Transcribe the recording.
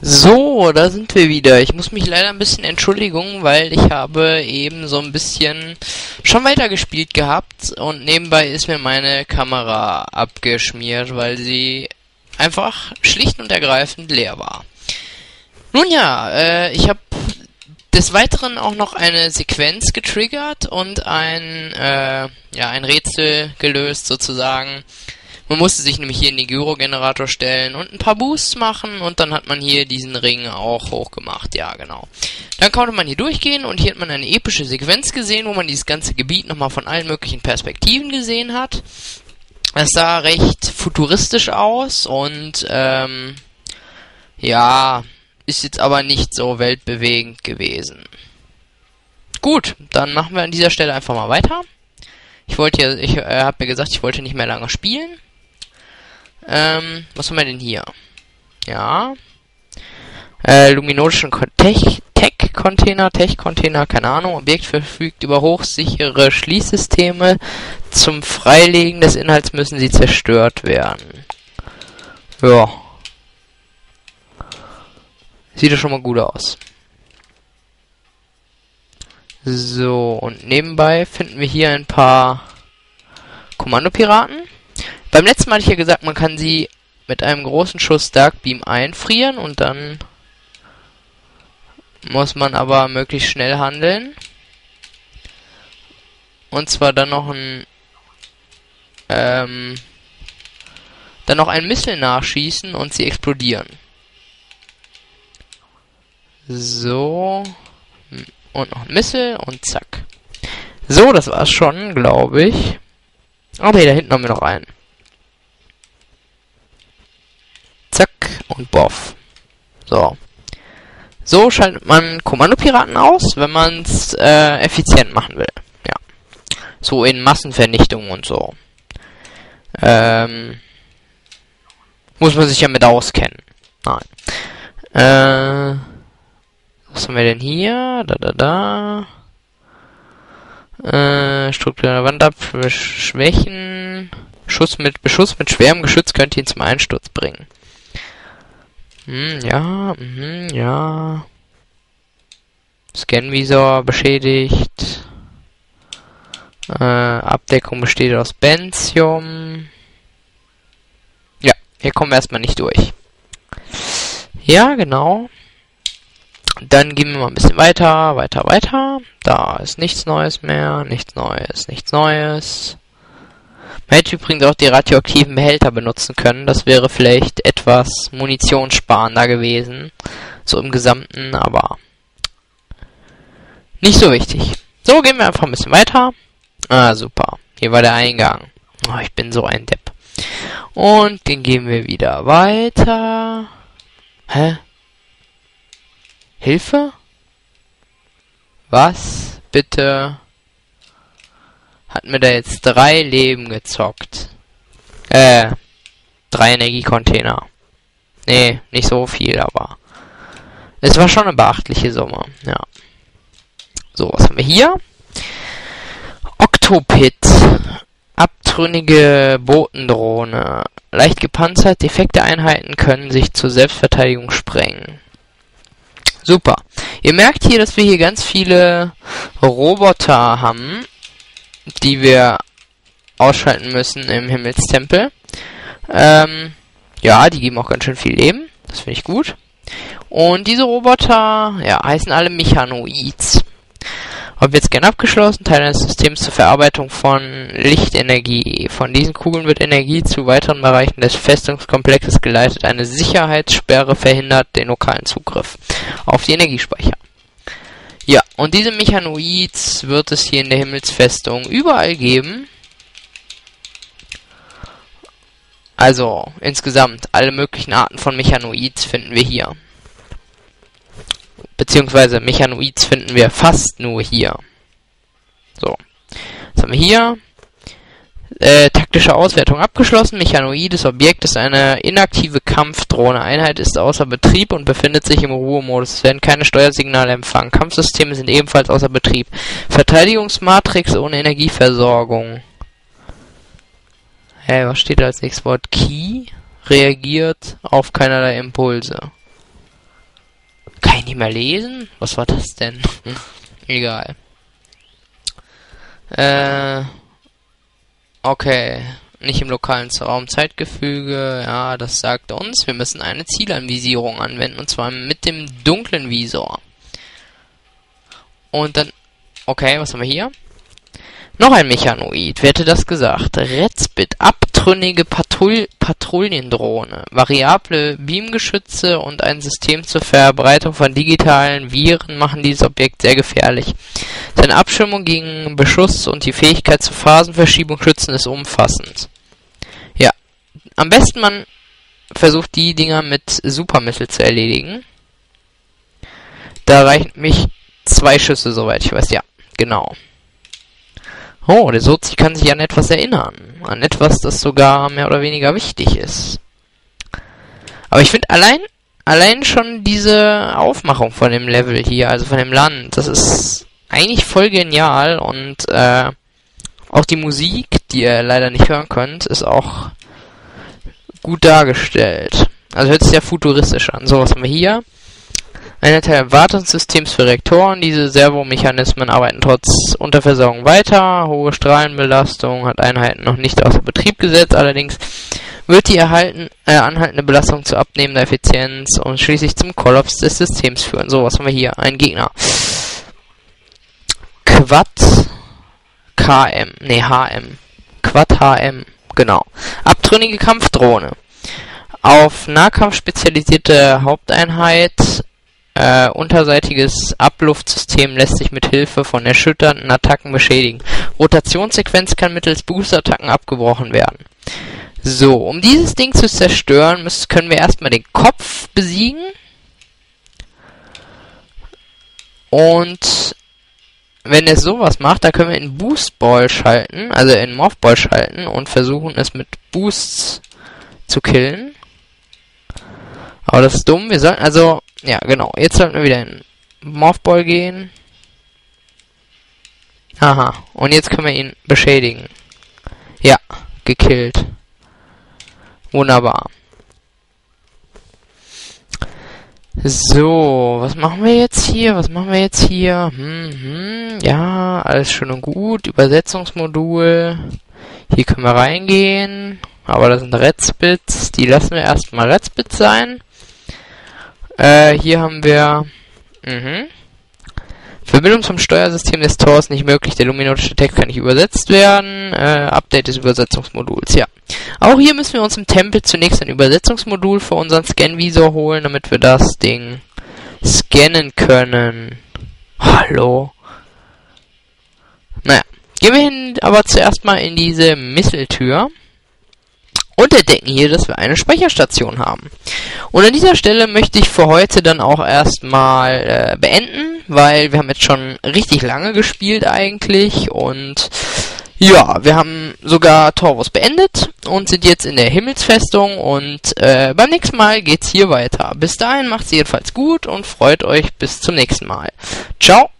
So, da sind wir wieder. Ich muss mich leider ein bisschen entschuldigen, weil ich habe eben so ein bisschen schon weitergespielt gehabt und nebenbei ist mir meine Kamera abgeschmiert, weil sie einfach schlicht und ergreifend leer war. Nun ja, äh, ich habe des Weiteren auch noch eine Sequenz getriggert und ein, äh, ja, ein Rätsel gelöst sozusagen man musste sich nämlich hier in den Gyro-Generator stellen und ein paar Boosts machen und dann hat man hier diesen Ring auch hochgemacht. Ja, genau. Dann konnte man hier durchgehen und hier hat man eine epische Sequenz gesehen, wo man dieses ganze Gebiet nochmal von allen möglichen Perspektiven gesehen hat. Es sah recht futuristisch aus und ähm, ja, ist jetzt aber nicht so weltbewegend gewesen. Gut, dann machen wir an dieser Stelle einfach mal weiter. Ich wollte ja, ich äh, habe mir gesagt, ich wollte nicht mehr lange spielen. Ähm, was haben wir denn hier? Ja. Äh, luminotischen Tech-Container, Tech-Container, keine Ahnung. Objekt verfügt über hochsichere Schließsysteme. Zum Freilegen des Inhalts müssen sie zerstört werden. Ja. Sieht ja schon mal gut aus. So, und nebenbei finden wir hier ein paar Kommandopiraten. Beim letzten Mal hatte ich ja gesagt, man kann sie mit einem großen Schuss Dark Beam einfrieren und dann muss man aber möglichst schnell handeln. Und zwar dann noch ein ähm, dann noch ein Missile nachschießen und sie explodieren. So. Und noch ein Missile und zack. So, das war's schon, glaube ich. Ne, da hinten haben wir noch einen. Und Boff. So. So schaltet man Kommandopiraten aus, wenn man es äh, effizient machen will. Ja. So in Massenvernichtung und so. Ähm, muss man sich ja mit auskennen. Nein. Äh, was haben wir denn hier? Da, da, da. Äh, Struktur der Wand ab, Schwächen. Schuss mit, Beschuss mit schwerem Geschütz könnte ihn zum Einsturz bringen. Hm, ja, mhm, ja. Scanvisor beschädigt. Äh, Abdeckung besteht aus Bentium. Ja, hier kommen wir erstmal nicht durch. Ja, genau. Dann gehen wir mal ein bisschen weiter, weiter, weiter. Da ist nichts Neues mehr, nichts Neues, nichts Neues. Man hätte übrigens auch die radioaktiven Behälter benutzen können. Das wäre vielleicht etwas munitionssparender gewesen. So im Gesamten, aber nicht so wichtig. So, gehen wir einfach ein bisschen weiter. Ah, super. Hier war der Eingang. Oh, ich bin so ein Depp. Und dann gehen wir wieder weiter. Hä? Hilfe? Was? Bitte? Hat mir da jetzt drei Leben gezockt. Äh, drei Energiecontainer. Nee, nicht so viel, aber es war schon eine beachtliche Summe, ja. So, was haben wir hier? Octopit. Abtrünnige Botendrohne. Leicht gepanzert, defekte Einheiten können sich zur Selbstverteidigung sprengen. Super. Ihr merkt hier, dass wir hier ganz viele Roboter haben, die wir ausschalten müssen im Himmelstempel. Ähm, ja, die geben auch ganz schön viel Leben. Das finde ich gut. Und diese Roboter, ja, heißen alle Mechanoids. Objekt gern abgeschlossen, Teil eines Systems zur Verarbeitung von Lichtenergie. Von diesen Kugeln wird Energie zu weiteren Bereichen des Festungskomplexes geleitet. Eine Sicherheitssperre verhindert den lokalen Zugriff auf die Energiespeicher. Ja, und diese Mechanoids wird es hier in der Himmelsfestung überall geben. Also, insgesamt, alle möglichen Arten von Mechanoids finden wir hier. Beziehungsweise Mechanoids finden wir fast nur hier. So. Was haben wir hier? Äh, taktische Auswertung abgeschlossen. Mechanoides Objekt ist eine inaktive Kampfdrohne. Einheit ist außer Betrieb und befindet sich im Ruhemodus. Es werden keine Steuersignale empfangen. Kampfsysteme sind ebenfalls außer Betrieb. Verteidigungsmatrix ohne Energieversorgung. Hä, was steht da als nächstes Wort? Key reagiert auf keinerlei Impulse. nicht mehr lesen? Was war das denn? Egal. Äh. Okay. Nicht im lokalen Raumzeitgefüge. Ja, das sagt uns, wir müssen eine Zielanvisierung anwenden. Und zwar mit dem dunklen Visor. Und dann. Okay, was haben wir hier? Noch ein Mechanoid. Wer hätte das gesagt? Redspit. Abtrünnige Patrouille Patrouillendrohne. Variable Beamgeschütze und ein System zur Verbreitung von digitalen Viren machen dieses Objekt sehr gefährlich. Seine Abschirmung gegen Beschuss und die Fähigkeit zur Phasenverschiebung schützen ist umfassend. Ja. Am besten man versucht die Dinger mit Supermittel zu erledigen. Da reichen mich zwei Schüsse, soweit ich weiß. Ja, genau. Oh, der Sozi kann sich an etwas erinnern. An etwas, das sogar mehr oder weniger wichtig ist. Aber ich finde allein, allein schon diese Aufmachung von dem Level hier, also von dem Land, das ist eigentlich voll genial und äh, auch die Musik, die ihr leider nicht hören könnt, ist auch gut dargestellt. Also hört sich sehr futuristisch an. So, was haben wir hier? Ein Teil Wartungssystems für Reaktoren. Diese Servomechanismen arbeiten trotz Unterversorgung weiter. Hohe Strahlenbelastung hat Einheiten noch nicht außer Betrieb gesetzt. Allerdings wird die erhalten, äh, anhaltende Belastung zu abnehmender Effizienz und schließlich zum Kollaps des Systems führen. So, was haben wir hier? Ein Gegner. Quad KM. Ne, HM. Quad HM. Genau. Abtrünnige Kampfdrohne. Auf Nahkampf spezialisierte Haupteinheit äh, unterseitiges Abluftsystem lässt sich mit Hilfe von erschütternden Attacken beschädigen. Rotationssequenz kann mittels Boostattacken abgebrochen werden. So, um dieses Ding zu zerstören, müssen, können wir erstmal den Kopf besiegen. Und wenn es sowas macht, dann können wir in Boost Ball schalten, also in Morph Ball schalten und versuchen es mit Boosts zu killen. Aber das ist dumm. Wir sollten also ja, genau. Jetzt sollten wir wieder in Morphball gehen. Aha. Und jetzt können wir ihn beschädigen. Ja, gekillt. Wunderbar. So, was machen wir jetzt hier? Was machen wir jetzt hier? Hm, hm, ja, alles schön und gut. Übersetzungsmodul. Hier können wir reingehen. Aber das sind Redspits. Die lassen wir erstmal Redspits sein. Äh, hier haben wir... Mhm. Verbindung zum Steuersystem des Tors nicht möglich. Der luminotische Text kann nicht übersetzt werden. Äh, Update des Übersetzungsmoduls, ja. Auch hier müssen wir uns im Tempel zunächst ein Übersetzungsmodul für unseren Scanvisor holen, damit wir das Ding scannen können. Hallo. Naja. Gehen wir hin, aber zuerst mal in diese Misseltür und entdecken hier, dass wir eine Speicherstation haben. Und an dieser Stelle möchte ich für heute dann auch erstmal äh, beenden, weil wir haben jetzt schon richtig lange gespielt eigentlich und ja, wir haben sogar Torvus beendet und sind jetzt in der Himmelsfestung und äh, beim nächsten Mal geht's hier weiter. Bis dahin macht's jedenfalls gut und freut euch bis zum nächsten Mal. Ciao!